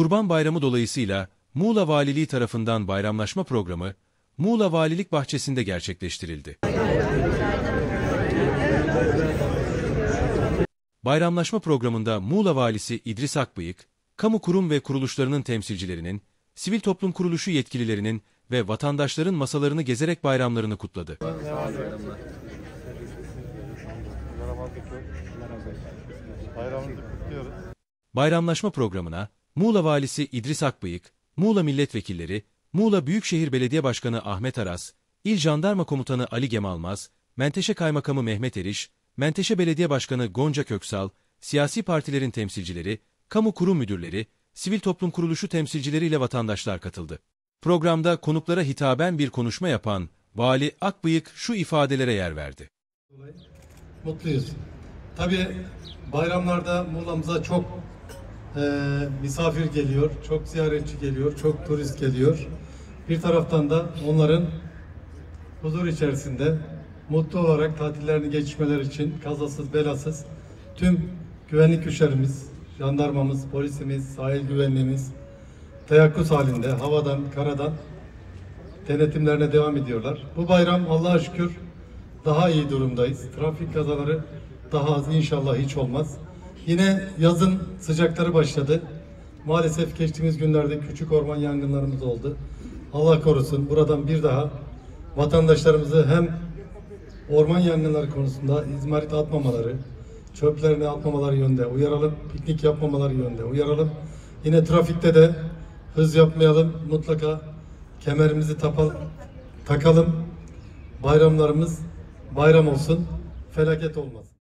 Kurban Bayramı dolayısıyla Muğla Valiliği tarafından bayramlaşma programı Muğla Valilik Bahçesi'nde gerçekleştirildi. Bayramlaşma programında Muğla Valisi İdris Akbıyık, kamu kurum ve kuruluşlarının temsilcilerinin, sivil toplum kuruluşu yetkililerinin ve vatandaşların masalarını gezerek bayramlarını kutladı. Bayramlaşma programına Muğla Valisi İdris Akbıyık, Muğla Milletvekilleri, Muğla Büyükşehir Belediye Başkanı Ahmet Aras, İl Jandarma Komutanı Ali Gemalmaz, Menteşe Kaymakamı Mehmet Eriş, Menteşe Belediye Başkanı Gonca Köksal, siyasi partilerin temsilcileri, kamu kurum müdürleri, sivil toplum kuruluşu temsilcileriyle vatandaşlar katıldı. Programda konuklara hitaben bir konuşma yapan Vali Akbıyık şu ifadelere yer verdi. Mutluyuz. Tabii bayramlarda Muğla'mıza çok e, misafir geliyor, çok ziyaretçi geliyor, çok turist geliyor. Bir taraftan da onların huzur içerisinde mutlu olarak tatillerini geçirmeleri için kazasız belasız tüm güvenlik güçlerimiz, jandarmamız, polisimiz, sahil güvenliğimiz teyakkuz halinde havadan, karadan denetimlerine devam ediyorlar. Bu bayram Allah'a şükür daha iyi durumdayız. Trafik kazaları daha az inşallah hiç olmaz. Yine yazın sıcakları başladı. Maalesef geçtiğimiz günlerde küçük orman yangınlarımız oldu. Allah korusun buradan bir daha vatandaşlarımızı hem orman yangınları konusunda izmarit atmamaları, çöplerini atmamaları yönde uyaralım, piknik yapmamaları yönde uyaralım. Yine trafikte de hız yapmayalım, mutlaka kemerimizi tapal, takalım. Bayramlarımız bayram olsun, felaket olmaz.